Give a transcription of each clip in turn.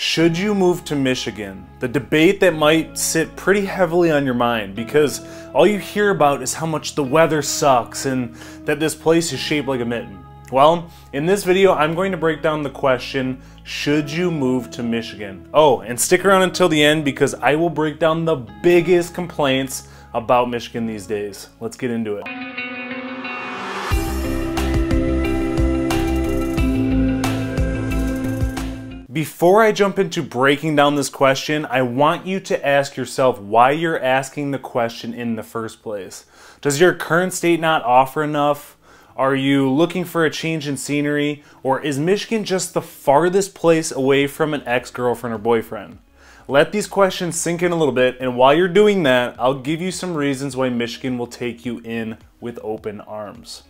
Should you move to Michigan? The debate that might sit pretty heavily on your mind because all you hear about is how much the weather sucks and that this place is shaped like a mitten. Well, in this video, I'm going to break down the question, should you move to Michigan? Oh, and stick around until the end because I will break down the biggest complaints about Michigan these days. Let's get into it. Before I jump into breaking down this question, I want you to ask yourself why you're asking the question in the first place. Does your current state not offer enough? Are you looking for a change in scenery? Or is Michigan just the farthest place away from an ex girlfriend or boyfriend? Let these questions sink in a little bit, and while you're doing that, I'll give you some reasons why Michigan will take you in with open arms.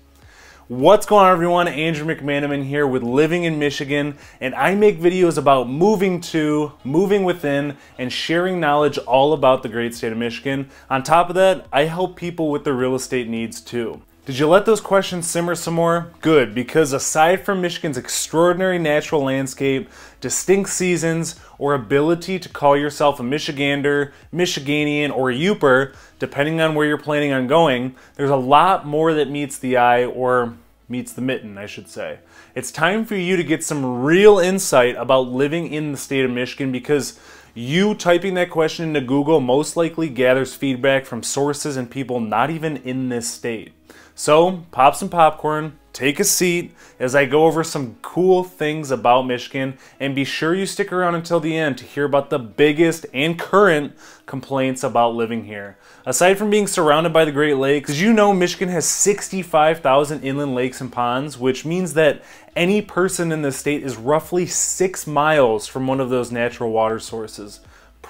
What's going on everyone? Andrew McManamon here with Living in Michigan and I make videos about moving to, moving within, and sharing knowledge all about the great state of Michigan. On top of that, I help people with their real estate needs too. Did you let those questions simmer some more? Good, because aside from Michigan's extraordinary natural landscape, distinct seasons, or ability to call yourself a Michigander, Michiganian, or a Yooper, depending on where you're planning on going, there's a lot more that meets the eye, or meets the mitten, I should say. It's time for you to get some real insight about living in the state of Michigan because you typing that question into Google most likely gathers feedback from sources and people not even in this state. So, pop some popcorn, take a seat as I go over some cool things about Michigan, and be sure you stick around until the end to hear about the biggest and current complaints about living here. Aside from being surrounded by the Great Lakes, did you know Michigan has 65,000 inland lakes and ponds, which means that any person in the state is roughly six miles from one of those natural water sources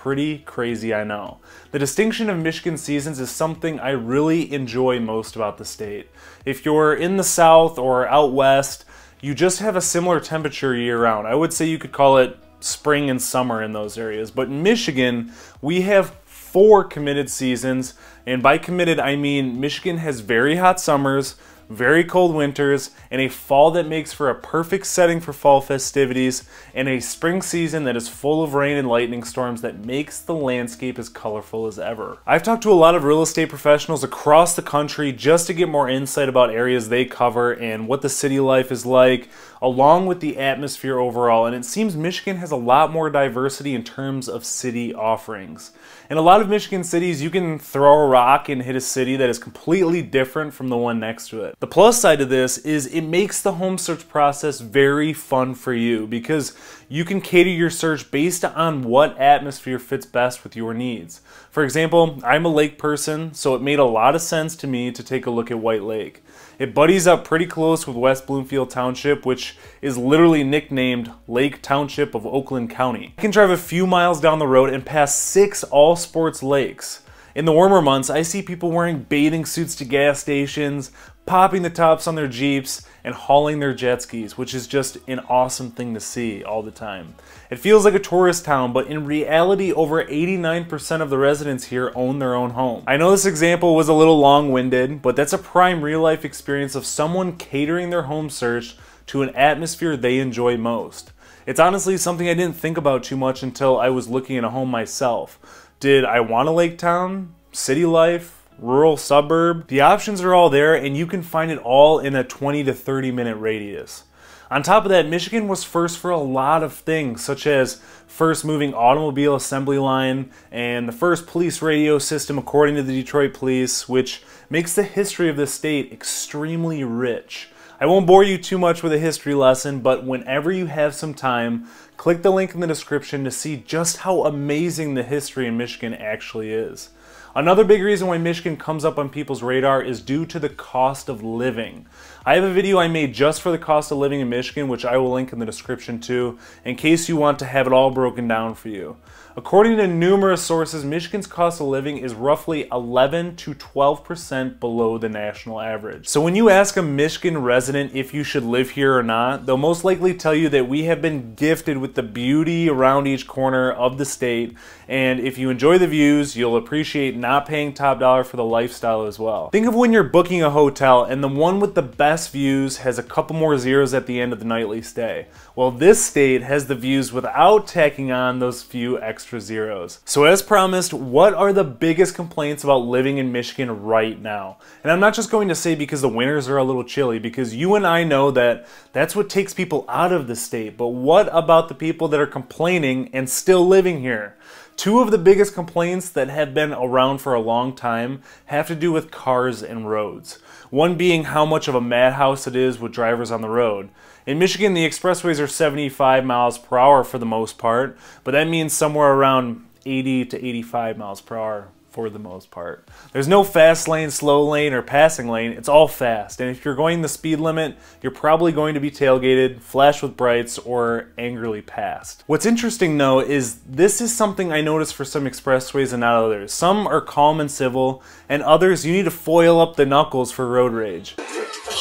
pretty crazy, I know. The distinction of Michigan seasons is something I really enjoy most about the state. If you're in the south or out west, you just have a similar temperature year round. I would say you could call it spring and summer in those areas. But in Michigan, we have four committed seasons. And by committed, I mean Michigan has very hot summers, very cold winters, and a fall that makes for a perfect setting for fall festivities, and a spring season that is full of rain and lightning storms that makes the landscape as colorful as ever. I've talked to a lot of real estate professionals across the country just to get more insight about areas they cover and what the city life is like, along with the atmosphere overall, and it seems Michigan has a lot more diversity in terms of city offerings. In a lot of Michigan cities, you can throw a rock and hit a city that is completely different from the one next to it. The plus side of this is it makes the home search process very fun for you because you can cater your search based on what atmosphere fits best with your needs. For example, I'm a lake person, so it made a lot of sense to me to take a look at White Lake. It buddies up pretty close with West Bloomfield Township, which is literally nicknamed Lake Township of Oakland County. I can drive a few miles down the road and pass six all sports lakes. In the warmer months, I see people wearing bathing suits to gas stations, popping the tops on their Jeeps, and hauling their jet skis, which is just an awesome thing to see all the time. It feels like a tourist town, but in reality, over 89% of the residents here own their own home. I know this example was a little long-winded, but that's a prime real-life experience of someone catering their home search to an atmosphere they enjoy most. It's honestly something I didn't think about too much until I was looking at a home myself. Did I want a lake town? City life? Rural suburb. The options are all there and you can find it all in a 20 to 30 minute radius. On top of that, Michigan was first for a lot of things, such as first moving automobile assembly line and the first police radio system according to the Detroit Police, which makes the history of the state extremely rich. I won't bore you too much with a history lesson, but whenever you have some time, click the link in the description to see just how amazing the history in Michigan actually is. Another big reason why Michigan comes up on people's radar is due to the cost of living. I have a video I made just for the cost of living in Michigan, which I will link in the description too, in case you want to have it all broken down for you. According to numerous sources, Michigan's cost of living is roughly 11 to 12% below the national average. So when you ask a Michigan resident if you should live here or not, they'll most likely tell you that we have been gifted with the beauty around each corner of the state, and if you enjoy the views, you'll appreciate not paying top dollar for the lifestyle as well. Think of when you're booking a hotel and the one with the best views has a couple more zeros at the end of the nightly stay. Well, this state has the views without tacking on those few extra zeros. So as promised, what are the biggest complaints about living in Michigan right now? And I'm not just going to say because the winters are a little chilly, because you and I know that that's what takes people out of the state. But what about the people that are complaining and still living here? Two of the biggest complaints that have been around for a long time have to do with cars and roads. One being how much of a madhouse it is with drivers on the road. In Michigan, the expressways are 75 miles per hour for the most part, but that means somewhere around 80 to 85 miles per hour for the most part. There's no fast lane, slow lane, or passing lane. It's all fast. And if you're going the speed limit, you're probably going to be tailgated, flashed with brights, or angrily passed. What's interesting though is this is something I noticed for some expressways and not others. Some are calm and civil, and others you need to foil up the knuckles for road rage.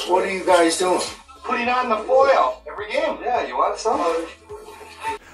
What are you guys doing? Putting on the foil every game. Yeah, you want some?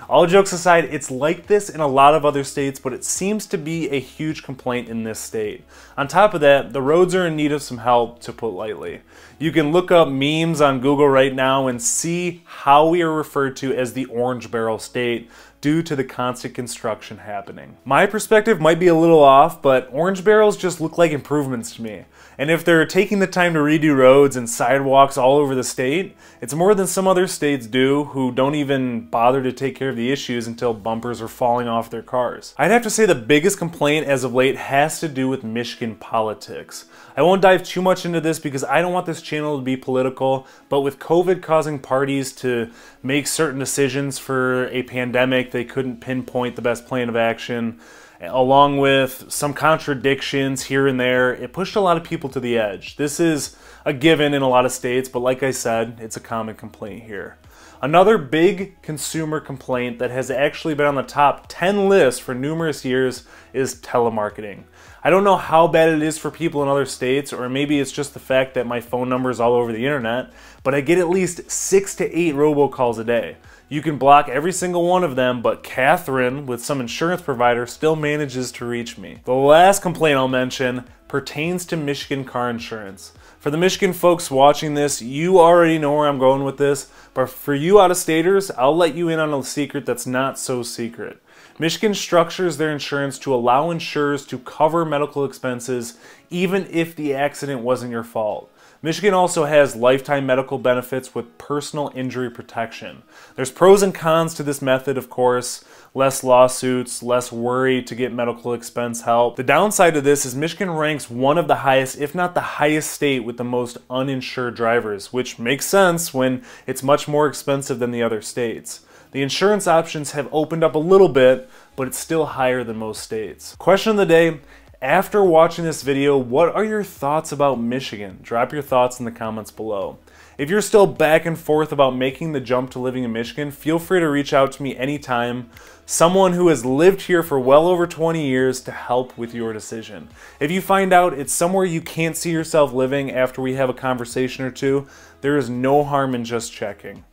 All jokes aside, it's like this in a lot of other states, but it seems to be a huge complaint in this state. On top of that, the roads are in need of some help, to put lightly. You can look up memes on Google right now and see how we are referred to as the Orange Barrel State due to the constant construction happening. My perspective might be a little off, but orange barrels just look like improvements to me. And if they're taking the time to redo roads and sidewalks all over the state, it's more than some other states do who don't even bother to take care of the issues until bumpers are falling off their cars. I'd have to say the biggest complaint as of late has to do with Michigan politics. I won't dive too much into this because I don't want this channel to be political, but with COVID causing parties to make certain decisions for a pandemic, they couldn't pinpoint the best plan of action, along with some contradictions here and there, it pushed a lot of people to the edge. This is a given in a lot of states, but like I said, it's a common complaint here. Another big consumer complaint that has actually been on the top 10 list for numerous years is telemarketing. I don't know how bad it is for people in other states, or maybe it's just the fact that my phone number is all over the internet, but I get at least six to eight robocalls a day. You can block every single one of them, but Catherine, with some insurance provider, still manages to reach me. The last complaint I'll mention pertains to Michigan car insurance. For the Michigan folks watching this, you already know where I'm going with this, but for you out of staters, I'll let you in on a secret that's not so secret. Michigan structures their insurance to allow insurers to cover medical expenses even if the accident wasn't your fault. Michigan also has lifetime medical benefits with personal injury protection. There's pros and cons to this method, of course. Less lawsuits, less worry to get medical expense help. The downside of this is Michigan ranks one of the highest, if not the highest state with the most uninsured drivers, which makes sense when it's much more expensive than the other states. The insurance options have opened up a little bit, but it's still higher than most states. Question of the day, after watching this video, what are your thoughts about Michigan? Drop your thoughts in the comments below. If you're still back and forth about making the jump to living in Michigan, feel free to reach out to me anytime. Someone who has lived here for well over 20 years to help with your decision. If you find out it's somewhere you can't see yourself living after we have a conversation or two, there is no harm in just checking.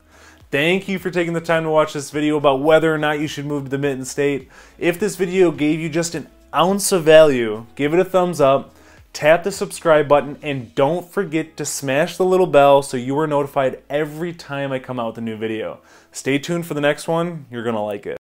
Thank you for taking the time to watch this video about whether or not you should move to the Mitten State. If this video gave you just an ounce of value, give it a thumbs up, tap the subscribe button, and don't forget to smash the little bell so you are notified every time I come out with a new video. Stay tuned for the next one, you're going to like it.